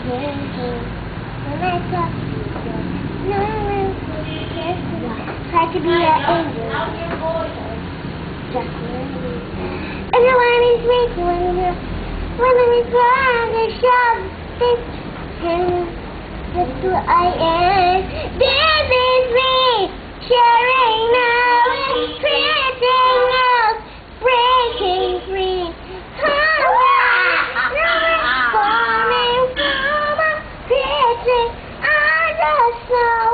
Try to be an angel. Everyone is making when you when we try to show this That's who I am. This is me 大声